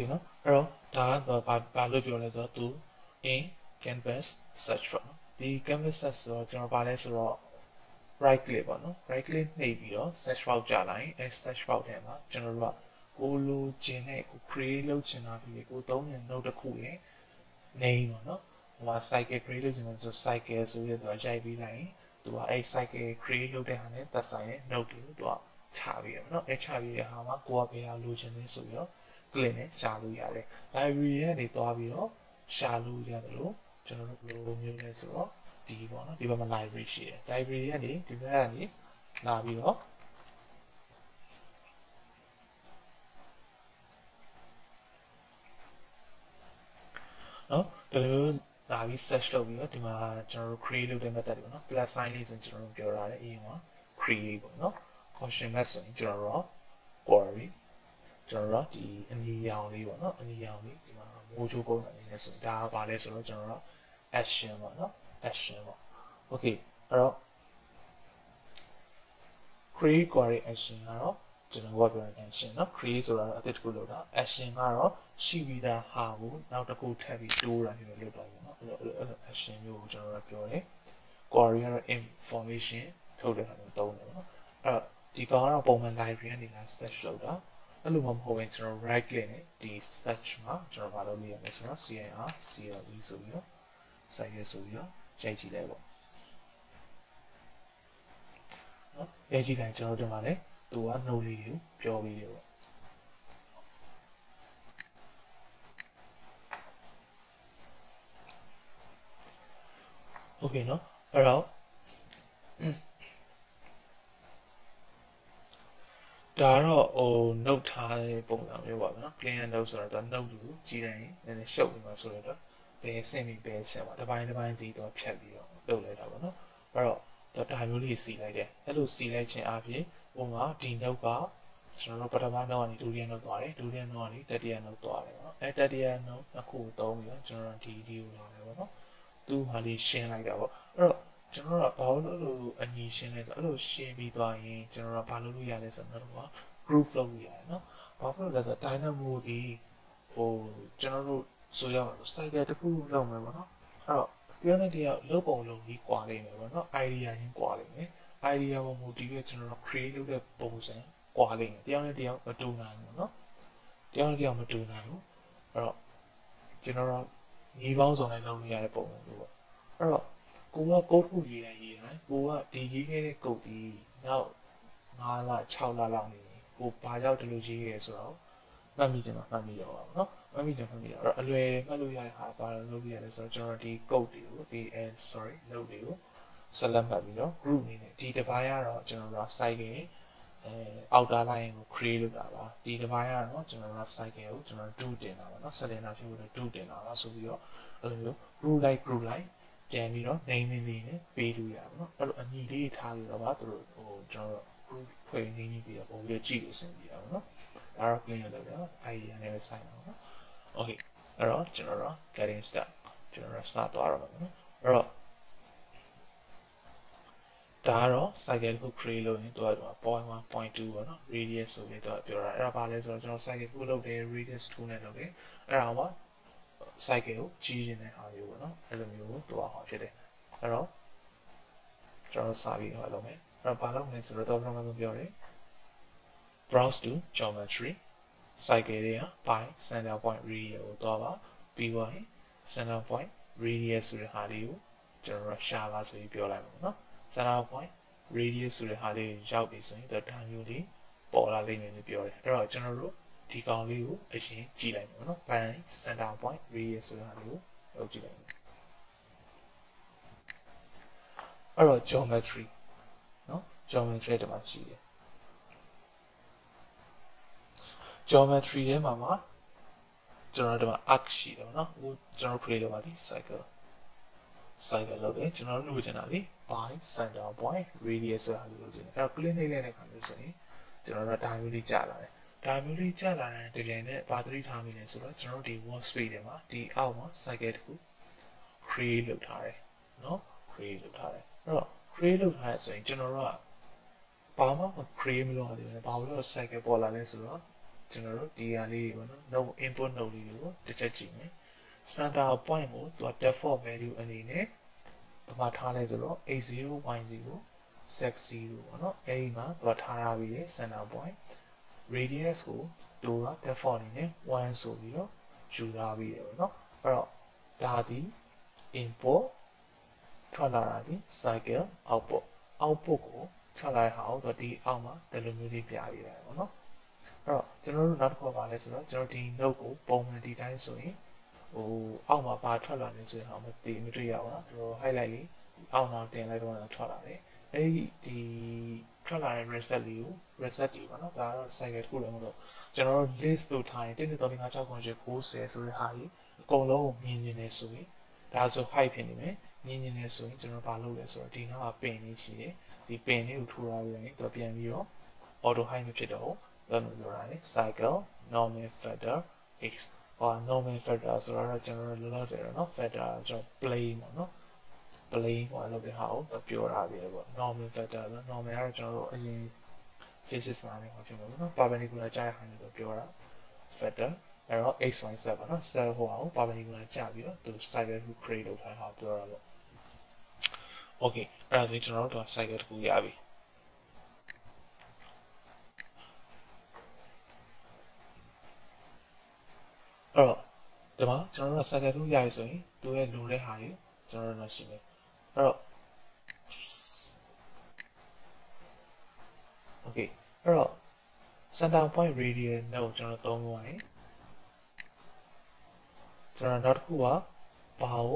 okay နော်အဲ့တော့ဒါကတော့ဘာဘာလို့ပြောလဲဆိုတော့သူ in canvas search ပေါ့နော်ဒီ canvas search ဆိုတော့ကျွန်တော်ဘာလဲဆိုတော့ right click ပေါ့နော် right click နှိပ်ပြီးတော့ search box ကြာလိုက်အဲ search box ထဲမှာကျွန်တော်တို့ကကိုလိုချင်တဲ့ကို create လုပ်ချင်တာဖြစ်ဖြစ်ကိုသုံးတဲ့ note တစ်ခုရဲ့ name ပေါ့နော်ဟိုမှာ cycle create လုပ်ချင်တယ်ဆို cycle ဆိုရတော့ရိုက်ပြီးလိုက်ရင်သူကအဲ cycle create လုပ်တဲ့ဟာနဲ့သက်ဆိုင်တဲ့ note တွေကိုသူကချပြီးရနော်အဲချပြီးတဲ့ဟာမှာကိုကဘယ်ဟာလိုချင်လဲဆိုပြီးတော့ click နဲ့ရှာလို့ရတယ် library ကနေသွားပြီးတော့ရှာလို့ရတယ်လို့ကျွန်တော်တို့ဘယ်လိုမျိုးလဲဆိုတော့ဒီပေါ့နော်ဒီဘက်မှာ library ရှိတယ် library ကနေဒီဘက်ကနေလာပြီးတော့နော်ဒီလိုလာပြီး search လုပ်ပြီးတော့ဒီမှာကျွန်တော်တို့ create လုပ်တဲ့ method တွေပေါ့နော် plus sign လေးဆိုကျွန်တော်တို့ပြောထားတယ်အရင်က create ပေါ့နော် function method ဆိုရင်ကျွန်တော်တို့ query ကျွန်တော်တို့ဒီအနီရောင်လေးပေါ့နော်အနီရောင်လေးဒီမှာမိုးချိုးပုံအနေနဲ့ဆိုဒါကဘာလဲဆိုတော့ကျွန်တော်တို့ action ပေါ့နော် action ပေါ့ okay အဲ့တော့ create query action ကတော့ကျွန်တော်ကပြောတဲ့ action เนาะ create ဆိုတာတော့အသစ်တစ်ခုလုပ်တာ action ကတော့ရှိပြီးသားဟာကိုနောက်တစ်ခုထပ်ပြီးတိုးတာမျိုးလုပ်တာပေါ့เนาะအဲ့လိုအဲ့လို action မျိုးကိုကျွန်တော်ကပြောတယ် query ကတော့ information ထုတ်တဲ့အခါမျိုးသုံးတယ်ပေါ့เนาะအဲ့တော့ဒီကောင်ကတော့ပုံမှန် library ကနေလာ search လုပ်တာ အဲ့လိုမှမဟုတ်ရင်ကျွန်တော် right click နဲ့ဒီ search မှာကျွန်တော်မလုပ်လို့ရမယ်ဆိုတော့ CIR CLE ဆိုပြီးတော့ site ဆိုပြီးတော့ရိုက်ကြည့်လိုက်ပေါ့နော်ရိုက်ကြည့်လိုက်ကျွန်တော်တို့မှာလည်းသူက no လေးကိုပြောပြီးတယ်ပေါ့โอเคเนาะအဲ့တော့ ဒါတော့ဟိုနှုတ်ထားတဲ့ပုံစံမျိုးပါဗျာနော် clean and out ဆိုတော့သူနှုတ်လို့ကြည်တိုင်းနည်းနည်းရှုပ်နေမှာဆိုတော့ဘယ်ဆင်ပြီးဘယ်ဆင်ပါတစ်ပိုင်းတစ်ပိုင်းစီတော့ဖြတ်ပြီးတော့လုပ်လိုက်တာပေါ့နော်အဲ့တော့တော့ဒါမျိုးလေးစီလိုက်တယ်အဲ့လိုစီလိုက်ခြင်းအပြင်ပုံကဒီနှုတ်ကကျွန်တော်တို့ပထမနှုတ်ကနေဒုတိယနှုတ်သွားတယ်ဒုတိယနှုတ်ကနေတတိယနှုတ်သွားတယ်ပေါ့နော်အဲတတိယနှုတ်အခုသုံးပြီးတော့ကျွန်တော်ဒီဒီကိုလာတယ်ပေါ့နော်သူ့ဟာလေးရှင်းလိုက်တာပေါ့အဲ့တော့ ကျွန်တော်တို့ကဘာလို့လို့အညီရှင်းလဲဆိုအဲ့လိုရှင်းပြီးသွားရင်ကျွန်တော်တို့ကဘာလို့လို့ရလဲဆိုတော့တော့ group လုပ်လို့ရတယ်နော်ဘာလို့လဲဆိုတော့ dynamo ဒီဟိုကျွန်တော်တို့ဆိုရအောင် cycle တစ်ခုလုပ်မယ်ပေါ့နော်အဲ့တော့ပြောနေတယောက်လုပ်ပုံလုပ်ပြီးကွာလိမ့်မယ်ပေါ့နော် idea ချင်းကွာလိမ့်မယ် idea ပေါ်မူတည်ပြီးကျွန်တော်တို့ create လုပ်တဲ့ပုံစံကွာလိမ့်မယ်တယောက်နဲ့တယောက်မတူနိုင်ဘူးနော်တယောက်နဲ့တယောက်မတူနိုင်ဘူးအဲ့တော့ကျွန်တော်တို့ညီပေါင်းစုံနဲ့လုပ်နေရတဲ့ပုံစံမျိုးပေါ့အဲ့တော့ ကိုကကုတ်ထုရေးတိုင်းရေးတိုင်းကိုကဒီရေးခဲ့တဲ့ကုတ်ဒီနောက်9လ6လလောက်နေကိုဘာကြောင့်ဒီလိုရေးရဲဆိုတော့မှတ်မိကြမှာမှတ်မိတော့ပါဘူးเนาะမှတ်မိတယ်မှတ်မိတော့အလွယ်မှတ်လို့ရတဲ့ဟာဘာလို့လုပ်ရလဲဆိုတော့ကျွန်တော်ဒီ code တွေကိုဒီ and sorry note တွေကိုဆက်လက်မှတ်ပြီးတော့ group အနေနဲ့ဒီတစ်ပိုင်းကတော့ကျွန်တော်တို့ site ရဲ့အဲ outer line ကို create လုပ်တာပါဒီတစ်ပိုင်းကတော့ကျွန်တော်တို့ site ကိုကျွန်တော်တို့ do တင်တာပါเนาะ cylinder ဖြစ်လို့ do တင်တာပါဆိုပြီးတော့အဲ့လိုမျိုး group like group like ပြန်ပြီးတော့ name လေးနဲ့ပေးလို့ရပါတော့အဲ့လိုအမည်လေးထားလို့တော့ပါသူတို့ဟိုကျွန်တော်တို့ group ဖွဲ့နေပြီးတော့ပုံလေးကြည့်လို့ဆင်ပြေအောင်နော်ဒါတော့ clean လုပ်တော့ idea နဲ့ပဲဆိုင်အောင်နော် okay အဲ့တော့ကျွန်တော်တို့ getting start ကျွန်တော်တို့ start သွားတော့မှာနော်အဲ့တော့ဒါကတော့ cycle hook create လုပ်ရင်တော့ကျွန်တော် point 1 point 2ပေါ့နော် radius ဆိုပြီးတော့ပြောတာအဲ့ဒါပါလဲဆိုတော့ကျွန်တော် cycle hook လုပ်တယ် radius 2နဲ့လုပ်တယ်အဲ့ဒါမှာ cycle ကိုကြီးရင်တဲ့ဟာမျိုးပေါ့နော်အဲ့လိုမျိုးကိုတွားအောင်ဖြစ်တယ်အဲ့တော့ကျွန်တော်စာပြီးဟောလုပ်မယ်အဲ့တော့ဘာလုပ်မလဲဆိုတော့တော့ကျွန်တော်ပြောတယ် browse to geometry cycle တွေက by center point radius ကိုတွားပါပြီးသွားရင် center point radius ဆိုတဲ့ဟာလေးကိုကျွန်တော်ရှာပါဆိုပြီးပြောလိုက်ပါမယ်နော် center point radius ဆိုတဲ့ဟာလေးရောက်ပြီဆိုရင်တော့ဒါမျိုးလေးပေါ်လာလိမ့်မယ်လို့ပြောတယ်အဲ့တော့ကျွန်တော်တို့ ဒီကောင်လေးကိုအရင်ကြည့်လိုက်မယ်နော် by center point radius ဆိုတဲ့ဟာလေးကိုလုပ်ကြည့်လိုက်မယ်အဲ့တော့ geometry နော် geometry တမှာရှိတယ် geometry ထဲမှာမှာကျွန်တော်တို့က arc ရှိတယ်နော်ဟိုကျွန်တော် create လုပ်ပါဒီ cycle cycle လုပ်တယ်ကျွန်တော်လုပ်ချင်တာလေ by center point radius ဆိုတာလုပ်ချင်တယ်အဲ့တော့ click နှိပ်လိုက်တဲ့အခါမျိုးဆိုရင်ကျွန်တော်တို့ဒါမျိုးလေးကြာလာတယ် ဒါမျိုးလေးကြာလာတဲ့တကယ်နဲ့ဘာသတိထားမိလဲဆိုတော့ကျွန်တော်တို့ဒီ workspace ထဲမှာဒီအောက်မှာ cycle တခု create လုပ်ထားတယ်နော် create လုပ်ထားတယ်အဲ့တော့ create လုပ်ထားတဲ့ဆိုရင်ကျွန်တော်တို့ကဘာမှမ create မလုပ်ရသေးဘူး။ဘာလို့ cycle ပေါ်လာလဲဆိုတော့ကျွန်တော်တို့ဒီဟာလေးတွေပေါ့နော် node input node လေးတွေကိုတစ်ချက်ကြည့်မယ် center point ကိုသူက default value အနေနဲ့ဘာမှထားလဲဆိုတော့ a0y0 sec 0ပေါ့နော်အဲဒီမှာသူကထားထားပြီးတယ် center point radius ကိုသူက default အနေနဲ့1ဆိုပြီးတော့ယူထားပြီးတယ်ပေါ့နော်အဲ့တော့ဒါဒီ input ထွက်လာတာဒီ cycle output output ကိုထွက်လာတဲ့ဟာကိုဒီအောက်မှာဒီလိုမျိုးလေးပြရတယ်ပေါ့နော်အဲ့တော့ကျွန်တော်တို့နောက်တစ်ခုပါလဲဆိုတော့ကျွန်တော်ဒီ node ကိုပုံမှန်ဒီတိုင်းဆိုရင်ဟိုအောက်မှာပါထွက်လာနေဆိုရင်ဟာမသိမတွေ့ရပါဘူးနော် highlight လေးအောက်နောက်တင်လိုက်တော့ထွက်လာတယ် အဲဒီဒီထွက်လာတဲ့ reset လေးကို reset တွေပါနော်ဒါကတော့ cycle တစ်ခုလည်းမဟုတ်ကျွန်တော်တို့ list လို့ထားရင်1 2 3 4 5 6 9 10 90ဆိုတဲ့ဟာကြီးအကုန်လုံးကိုမြင်နေတယ်ဆိုရင်ဒါဆို height ဖြစ်နေမယ်မြင်နေတယ်ဆိုရင်ကျွန်တော်ဘာလုပ်လဲဆိုတော့ဒီနောက်ကပင်လေးရှိတယ်ဒီပင်လေးကိုထိုးထားပြီးရင်တော့ပြန်ပြီးတော့ auto height မဖြစ်တော့ဘူးဘယ်လိုပြောရလဲ cycle normal factor x ဟော normal factor ဆိုတော့ကျွန်တော်တို့လောလောဆယ်တော့เนาะ factor ကျွန်တော် plane ပေါ့เนาะ plain ဟိုလိုပဲဟာကိုပြောတာပဲပေါ့ normal factor ဆို normal ကတော့ကျွန်တော်တို့အရင် phases မှာနေမှာဖြစ်မှာပေါ့နော် perpendicular ကြားရဟာနေလို့ပြောတာ factor အဲ့တော့ x y z ပေါ့နော် cell ဟိုဟာကို perpendicular ကြားပြီးတော့သူ cycle ကို create လုပ်ထားတာကိုပြောတာပေါ့ okay အဲ့ဒါဆိုကျွန်တော်တို့က cycle တစ်ခုရပြီအဲ့တော့ဒီမှာကျွန်တော်တို့ cycle လုပ်ရပြီဆိုရင်သူရဲ့လိုတဲ့ဟာတွေကျွန်တော်တို့ရရှိမယ် အဲ့တော့ okay အဲ့တော့ center point radius နဲ့ကိုကျွန်တော်သုံးလို့ရတယ်ကျွန်တော်နောက်တစ်ခုကဘာကို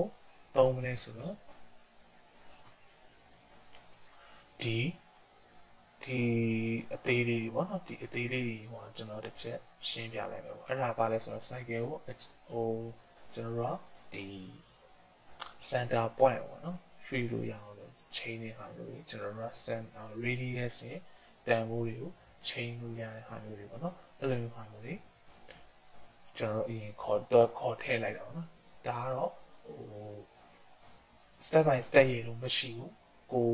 သုံးမလဲဆိုတော့ဒီဒီအသေးလေးပေါ့နော်ဒီအသေးလေးဟိုကျွန်တော်တစ်ချက်ရှင်းပြလိုက်မယ်ပေါ့အဲ့ဒါဘာလဲဆိုတော့ cycle ကိုဟိုကျွန်တော်တို့ဒီ center point ပေါ့နော် ရွှေ့လို့ရအောင်လို့ချိန်နေတာလို့ကျွန်တော်တို့ center radius ရဲ့တန်ဖိုးတွေကိုချိန်လို့ရတဲ့ဟာမျိုးတွေပေါ့နော်အဲ့လိုမျိုးဟာမျိုးတွေကျွန်တော်တို့အရင်ခေါ်တော့ခေါ်ထည့်လိုက်တာပေါ့နော်ဒါကတော့ဟို step by step ရေလို့မရှိဘူးကို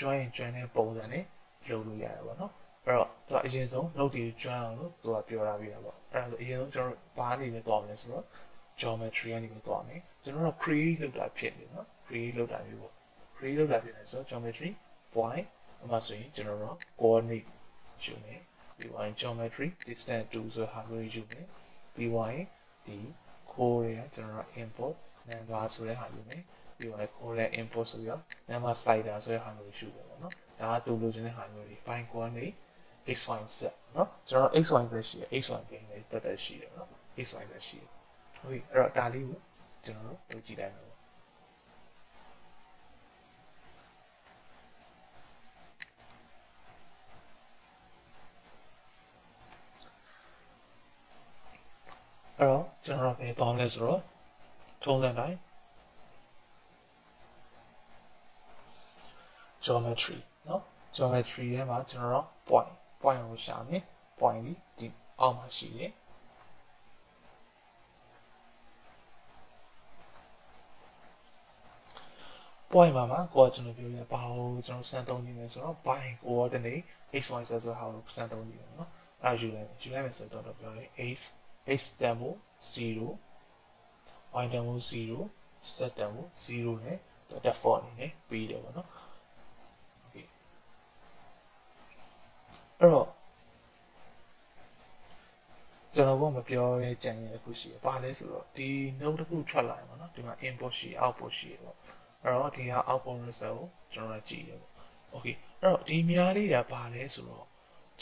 join join တဲ့ပုံစံနဲ့လုပ်လို့ရတယ်ပေါ့နော်အဲ့တော့သူကအရင်ဆုံး note တွေ join အောင်လို့သူကပြောထားပြီးတာပေါ့အဲ့ဒါဆိုအရင်ဆုံးကျွန်တော်ဘာနေနဲ့တွားမလဲဆိုတော့ geometry ကနေပြီးတွားမယ်ကျွန်တော်တို့ create လုပ်တာဖြစ်နေနော် create လုပ်တာမျိုးပေါ့ create လုပ်တာဖြစ်နေဆိုတော့ geometry point အမှဆိုရင်ကျွန်တော်တို့ coordinate ယူမယ်ပြီးသွားရင် geometry distance 2ဆိုဟာမျိုးယူမယ်ပြီးသွားရင်ဒီ core တွေကကျွန်တော်တို့ import number ဆိုတဲ့ဟာယူမယ်ပြီးသွားရင် core ရဲ့ import ဆိုပြီးတော့ number slider ဆိုတဲ့ဟာမျိုးယူတယ်ပေါ့နော်ဒါကသူလိုချင်တဲ့ဟာမျိုးတွေ point coordinate x y z เนาะကျွန်တော် x y z ရှိတယ် x y ပြင်နေတက်တက်ရှိတယ်เนาะ x y z ရှိတယ်ဟုတ်ပြီအဲ့တော့ဒါလေးကိုကျွန်တော်တို့လုပ်ကြည့်လိုက်မယ် အဲ့တော့ကျွန်တော်ပဲတောင်းလဲဆိုတော့ထုံးစံတိုင်း geometry เนาะ geometry ထဲမှာကျွန်တော်တို့ point point ကိုရှာမယ် point ဒီဒီအောက်မှာရှိတယ် point မှာမှာကိုကကျွန်တော်ပြောရပါဦးကျွန်တော်စမ်းသုံးနေမယ်ဆိုတော့ point coordinate x y z ဆိုဟာကိုစမ်းသုံးနေမယ်เนาะအဲ့ယူလိုက်မယ်ယူလိုက်မယ်ဆိုတော့ပြောရင် x x တန်ဖို့0 y တန်ဖို့0 z တန်ဖို့0နဲ့ default အနေနဲ့ပြီးတယ်ပေါ့နော်အဲ့တော့ကျွန်တော်ကမပြောရဲကြံရတဲ့ခုရှိရပါလဲဆိုတော့ဒီ node တစ်ခုထွက်လာရင်ပေါ့နော်ဒီမှာ input ရှိ output ရှိရပေါ့အဲ့တော့ဒီဟာ output result ကိုကျွန်တော်ကြည့်ရပေါ့ okay အဲ့တော့ဒီများလေးတွေကပါလဲဆိုတော့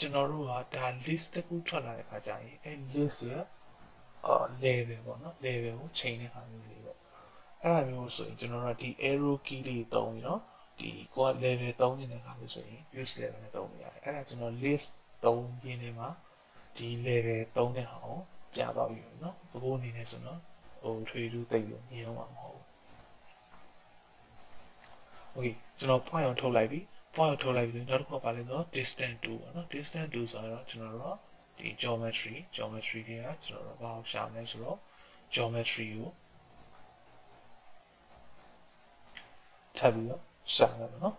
ကျွန်တော်တို့ကဒါ list တစ်ခုထွက်လာတဲ့ခါကျရင်အဲ list ရဲ့အာ level ပေါ့နော် level ကိုချိန်တဲ့ဟာမျိုးလေးပေါ့အဲ့ဒါမျိုးဆိုရင်ကျွန်တော်တို့ဒီ arrow key လေးတုံးပြီးတော့ဒီကိုက level 3နေတဲ့ခါလို့ဆိုရင် use level နဲ့သုံးနေရတယ်အဲ့ဒါကျွန်တော် list 3ရင်းနေမှာဒီ level 3တဲ့ဟာကိုပြသွားပြီเนาะဘိုးအနေနဲ့ဆိုတော့ဟို trade 2တိတ်လို့မြင်အောင်မှာမဟုတ်ဘူး okay ကျွန်တော် point ကိုထုတ်လိုက်ပြီ point ထုတ်လိုက်ပြီနောက်တစ်ခုကပါလဲဆိုတော့ distance to ပေါ့နော် distance to ဆိုတော့ကျွန်တော်တို့ဒီ geometry geometry တွေကကျွန်တော်တို့ဘာကိုရှာမလဲဆိုတော့ geometry ကိုထပ်ပြီးတော့ရှာရမယ်နော်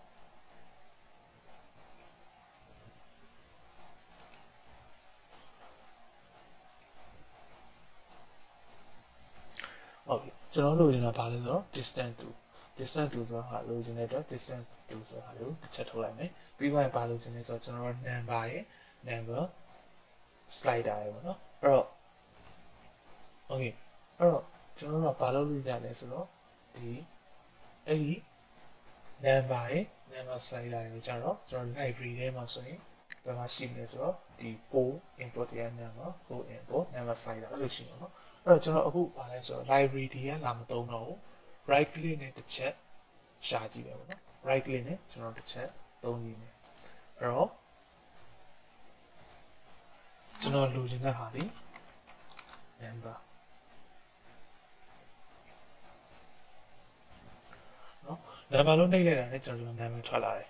ဟုတ်ပြီကျွန်တော်တို့နေတာဗာလဲဆိုတော့ distance to distance to ဆိုတာဟာလိုချင်တဲ့အတွက် distance to ဆိုတာလို့တစ်ချက်ထုတ်လိုက်မယ်ပြီးတော့ဘာလိုချင်လဲဆိုတော့ကျွန်တော် number ရဲ့ number slider ရေပေါ့နော်အဲ့တော့ okay အဲ့တော့ကျွန်တော်တို့ကဘာလုပ်လို့ရလဲဆိုတော့ဒီအဲ့ဒီ number ရဲ့ number slider ကိုကျတော့ကျွန်တော် library ထဲမှာဆိုရင်ဘယ်မှာရှိမလဲဆိုတော့ဒီ4 input ရဲ့ number 4 input number slider လို့ရှိမှာเนาะအဲ့တော့ကျွန်တော်အခုဘာလဲဆိုတော့ library ဒီကလာမသုံးတော့ဘူး right click နဲ့တစ်ချက်ရှာကြည့်ပဲပေါ့နော် right click နဲ့ကျွန်တော်တစ်ချက်သုံးကြည့်မယ်အဲ့တော့ကျွန်တော်လိုချင်တဲ့ဟာဒီ number နော် number လို့နှိပ်လိုက်တာနဲ့ကျွန်တော် number ထွက်လာတယ်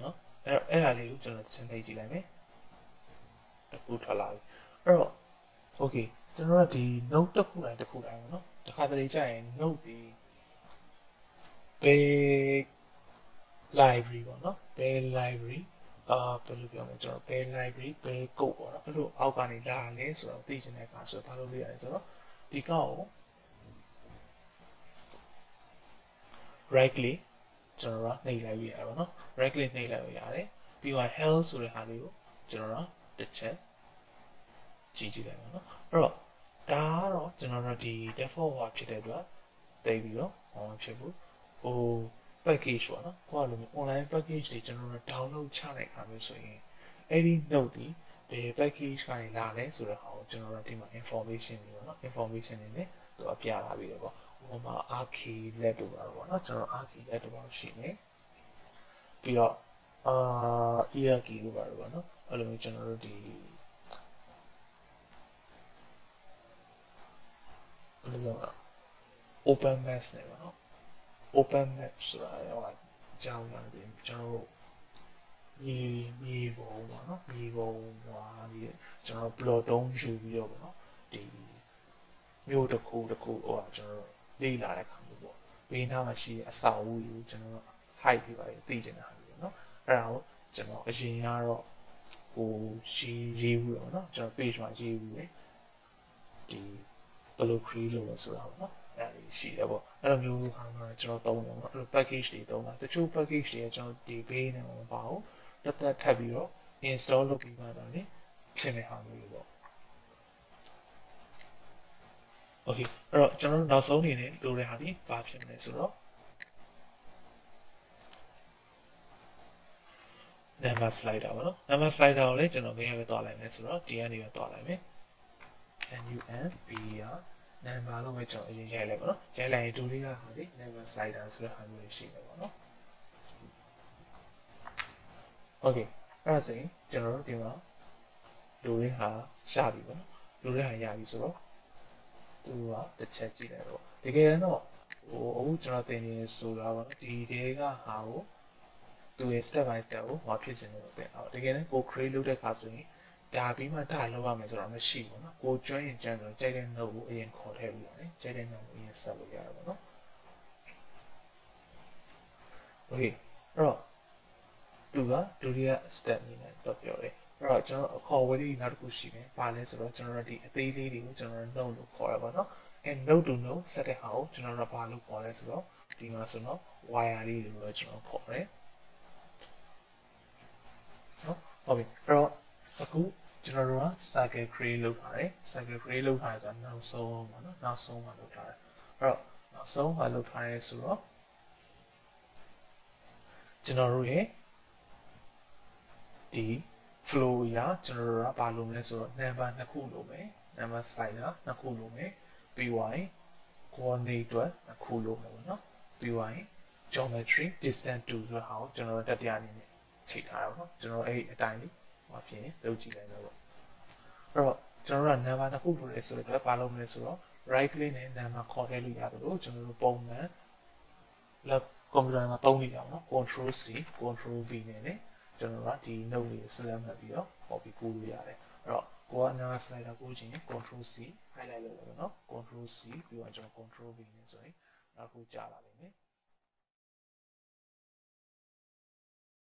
နော်အဲ့တော့အဲ့ဒါလေးကိုကျွန်တော်စဉ်းသိကြည့်လိုက်မယ်တခုထွက်လာပြီအဲ့တော့ okay ကျွန်တော်ကဒီ note တစ်ခုတိုင်းတစ်ခုတိုင်းပေါ့နော်တခါတလေကြာရင် note ဒီ ဘယ် library ပေါ့နော်ဘယ် library အာဘယ်လိုပြောမလဲကျွန်တော်ဘယ် library ဘယ် code ပေါ့နော်အဲ့လိုအောက်ကနေလာလဲဆိုတော့သိချင်တဲ့အခါဆိုတော့ဘာလုပ်လို့ရလဲဆိုတော့ဒီကောက်ကို right click ကျွန်တော်ကနှိပ်လိုက်ရတာပေါ့နော် right click နှိပ်လိုက်လို့ရတယ်ပြီးတော့ health ဆိုတဲ့ဟာလေးကိုကျွန်တော်ကတစ်ချက်ကြည့်ကြည့်လိုက်ပါနော်အဲ့တော့ဒါကတော့ကျွန်တော်တို့ဒီ default ဟောဖြစ်တဲ့အတွက်တိတ်ပြီးတော့ဟောမဖြစ်ဘူး ဟို package ပေါ့နော်ကိုကလိုမျိုး online package တွေကျွန်တော်တို့ download ချလိုက်ခါမျိုးဆိုရင်အဲ့ဒီ note ဒီဘယ် package ကနေလာလဲဆိုတော့ဟာကိုကျွန်တော်တို့ဒီမှာ information တွေပေါ့နော် information တွေနဲ့သူအပြလာပြီးတော့ပေါ့ဟိုမှာ archi let တို့ပါတော့ပေါ့နော်ကျွန်တော် archi let တို့ပါရှိနေပြီးတော့အာ ear key တို့ပါတော့ပေါ့နော်အဲ့လိုမျိုးကျွန်တော်တို့ဒီဘယ်လိုပြောမလဲ open maps နဲ့ပေါ့နော် open map ဆိုတာရောအကြောင်းရတယ်ကျွန်တော်တို့မြေမြေပုံပေါ့နော်မြေပုံဟွာဒီကျွန်တော် plot တုံးယူပြီးတော့ပေါ့နော်ဒီမြို့တစ်ခုတစ်ခုဟိုကျွန်တော်လေ့လာတဲ့ခါမျိုးပေါ့ဘေးနားမှာရှိတဲ့အဆောက်အဦကိုကျွန်တော် height ပြပါသိချင်တာမျိုးနော်အဲ့ဒါကိုကျွန်တော်အရင်ကတော့ဟိုရှင်းရေးဘူးတော့နော်ကျွန်တော် page မှာရေးဘူးလေဒီဘယ်လို create လုပ်လဲဆိုတာပေါ့နော်အဲ့ဒါ ရှိတယ်ပေါ့အဲ့လိုမျိုးဟာမှာကျွန်တော်သုံးတယ်ပေါ့အဲ့လို package တွေသုံးတာတချို့ package တွေကကျွန်တော်ဒီ page နဲ့မပါဘူးတက်တက်ထပ်ပြီးတော့ install လုပ်ပြီးမှတော့လေဖြစ်နေဟာမျိုးပေါ့ okay အဲ့တော့ကျွန်တော်တို့နောက်ဆုံးအနေနဲ့လိုတဲ့ဟာဒီဘာဖြစ်မလဲဆိုတော့ number slider ပေါ့နော် number slider ကိုလည်းကျွန်တော်ဘယ်ရပဲသွားလိုက်မယ်ဆိုတော့ဒီကနေပဲသွားလိုက်မယ် NUMBR number လို့ပဲကျွန်တော်အရင်ရိုက်လိုက်ပါတော့ရိုက်လိုက်ရင်ဒူလေးကဟာဒီ number slider ဆိုတဲ့ဟာမျိုးတွေရှိတယ်ပေါ့နော် okay အဲ့ဒါဆိုရင်ကျွန်တော်တို့ဒီမှာလူရင်းဟာရပြီပေါ့နော်လူရင်းဟာရပြီဆိုတော့သူကတစ်ချက်ကြည့်လိုက်တော့တကယ်တော့ဟိုအခုကျွန်တော်သင်နေဆိုတာပေါ့နော်ဒီတဲကဟာကိုသူရဲ့ step by step ကိုဟောဖြစ်ခြင်းလို့သင်တော့တကယ်လည်းကို create လုပ်တဲ့ခါဆိုရင် ဒါပြီးမှဒါလောက်ရမယ်ဆိုတော့မရှိဘူးနော်ကိုကျွမ်းရင်ကျွမ်းဆိုတော့ကြိုက်တဲ့ note ကိုအရင်ခေါ်ထည့်ပြီးတော့လေကြိုက်တဲ့ note ကိုအရင်ဆက်လို့ရတာပေါ့နော် okay အဲ့တော့သူကဒုတိယ step အနေနဲ့တော့ပြောတယ်အဲ့တော့ကျွန်တော်အခေါ်ဝေးလေးနောက်တစ်ခုရှိတယ်။ဘာလဲဆိုတော့ကျွန်တော်ဒီအသေးလေးတွေကိုကျွန်တော် note လို့ခေါ်ရပါတော့။ and note to note ဆက်တဲ့ဟာကိုကျွန်တော်တို့ဘာလို့ခေါ်လဲဆိုတော့ဒီမှာဆိုတော့ wire လေးတွေကိုကျွန်တော်ခေါ်တယ်။နော်ဟုတ်ပြီ။အဲ့တော့အခု ကျွန်တော်တို့က circle create လုပ်ထားတယ် circle create လုပ်ထားတယ်ဆိုတော့နောက်ဆုံးပါနော်နောက်ဆုံးမှာလုပ်ထားတယ်အဲ့တော့နောက်ဆုံးမှာလုပ်ထားရဲဆိုတော့ကျွန်တော်တို့ရဲ့ဒီ flow ရကျွန်တော်တို့ကဘာလုပ်မလဲဆိုတော့ number နှစ်ခုလုပ်မယ် number slider နှစ်ခုလုပ်မယ်ပြီးသွားရင် coordinate အတွက်နှစ်ခုလုပ်မယ်ပေါ့နော်ပြီးသွားရင် geometry distance to ဆိုတဲ့ဟာကိုကျွန်တော်တို့တတိယအနေနဲ့ချိန်ထားတာပေါ့နော်ကျွန်တော်အဲ့ဒီအတိုင်းလေး ဟောဖြစ်ရင်လုပ်ကြည့်လိုက်တော့ပေါ့အဲ့တော့ကျွန်တော်တို့က number နှစ်ခုလိုလဲဆိုတော့ဘာလုပ်မလဲဆိုတော့ right click နဲ့ number ခေါ်ထည့်လို့ရတယ်လို့ကျွန်တော်တို့ပုံမှန် lab ကွန်ပျူတာမှာသုံးနေကြပါတော့ control C control V နဲ့ねကျွန်တော်ကဒီ note လေးကို select မှတ်ပြီးတော့ copy ကူးလို့ရတယ်အဲ့တော့ကိုက number slider ကူးခြင်း control C highlight လုပ်လိုက်ပါတော့ control C ပြီးတော့ကျွန်တော် control V နဲ့ဆိုရင်နောက်တစ်ခုကြာလာလိမ့်မယ်